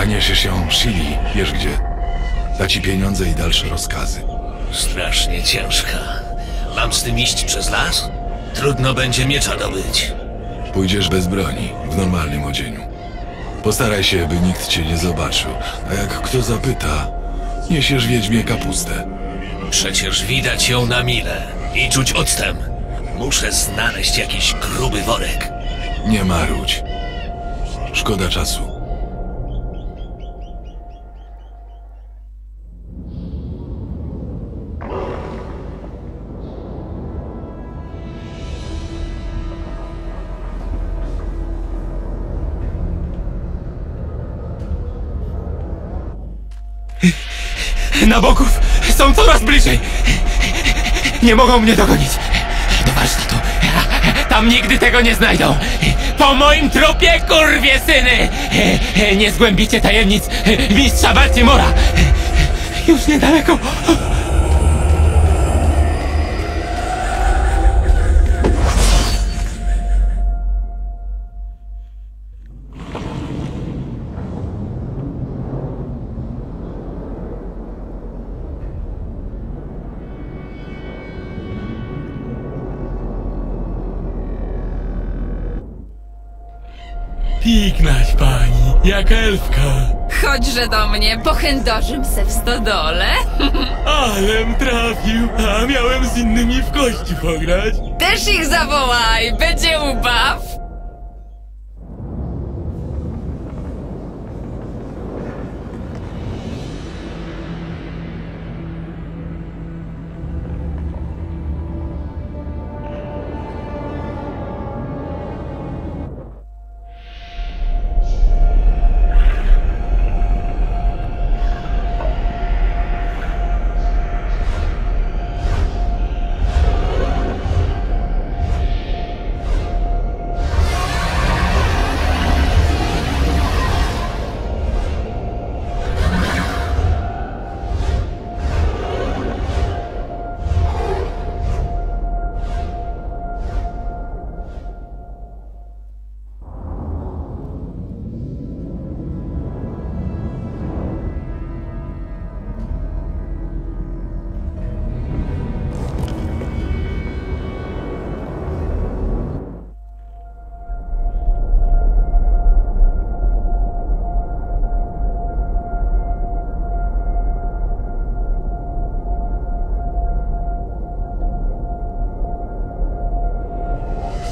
Staniesz się Shili, wiesz gdzie. Da ci pieniądze i dalsze rozkazy. Strasznie ciężka. Mam z tym iść przez las? Trudno będzie miecza dobyć. Pójdziesz bez broni, w normalnym odzieniu. Postaraj się, by nikt cię nie zobaczył, a jak kto zapyta, niesiesz wiedźmie kapustę. Przecież widać ją na mile i czuć octem. Muszę znaleźć jakiś gruby worek. Nie marudź. Szkoda czasu. Na boków są coraz bliżej. Nie mogą mnie dogonić. Do warsztatu. Tam nigdy tego nie znajdą. Po moim tropie, kurwie syny! Nie zgłębicie tajemnic mistrza Baltimora. Już niedaleko. Piknać pani, jak elfka. Chodźże do mnie, pochędożym se w stodole. Alem trafił, a miałem z innymi w kości pograć. Też ich zawołaj, będzie ubaw.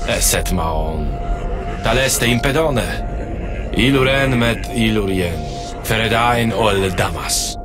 Eset maon. Taleste impedone. Iluren met ilurien. Feredain ol damas.